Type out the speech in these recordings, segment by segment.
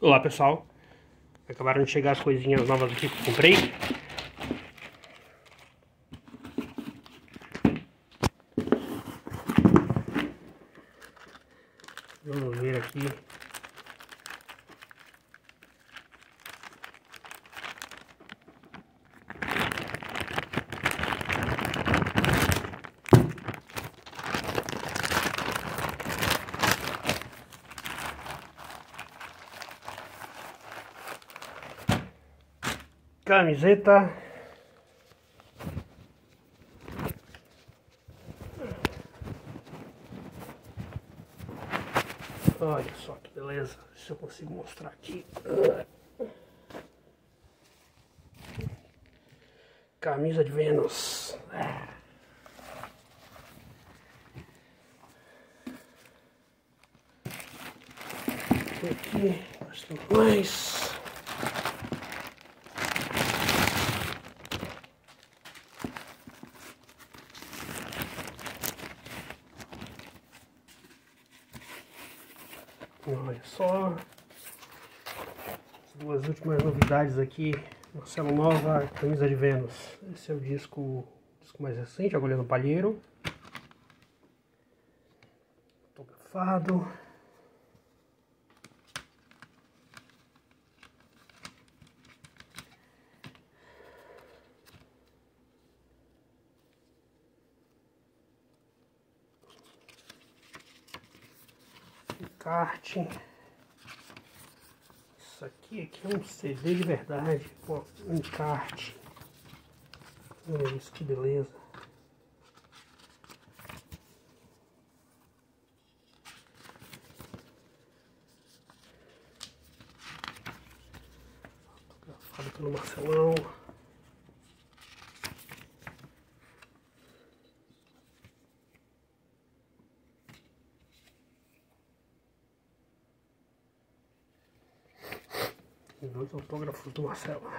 Olá pessoal, acabaram de chegar as coisinhas novas aqui que comprei. Vamos ver aqui. Camiseta Olha só que beleza, se eu consigo mostrar aqui. Camisa de Vênus. Aqui mais. Olha só. As duas últimas novidades aqui. Marcelo Nova, Camisa de Vênus. Esse é o disco, disco mais recente, Agulha no Palheiro. Fotografado. Encarte. Isso aqui, aqui é um CD de verdade, um encarte. Olha isso, que beleza. Fotografado pelo Marcelão. Dois autógrafos do Marcelo.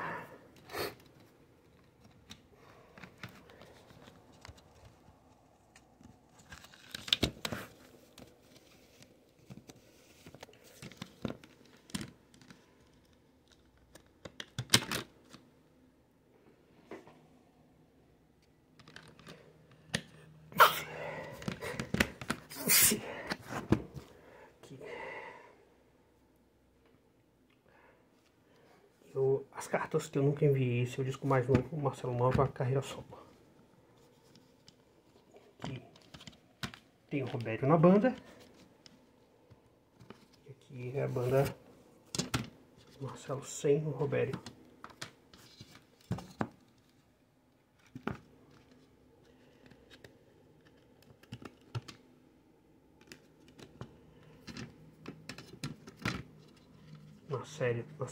As cartas que eu nunca enviei, esse é disco mais novo, Marcelo Nova, Carreira Solo. Aqui tem o Robério na banda. E aqui é a banda Marcelo sem o Robério.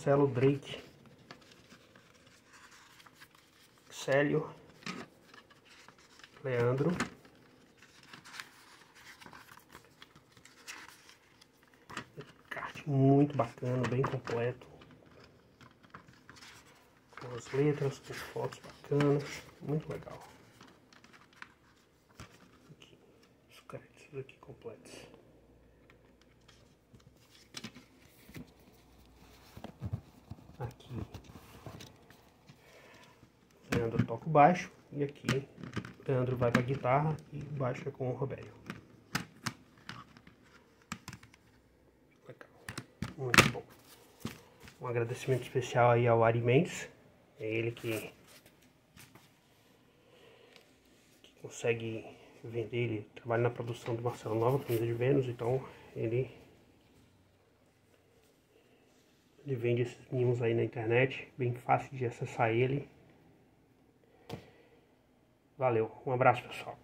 Marcelo Drake. Célio, Leandro, kart muito bacana, bem completo, com as letras, com fotos bacanas, muito legal. Aqui, os cards aqui completos. Aqui Leandro toca o baixo e aqui Leandro vai para a guitarra e o baixo é com o Robério. Muito bom. Um agradecimento especial aí ao Ari Mendes, é ele que, que consegue vender, ele trabalha na produção do Marcelo Nova, Camisa de Vênus, então ele ele vende esses mimos aí na internet, bem fácil de acessar ele. Valeu, um abraço pessoal.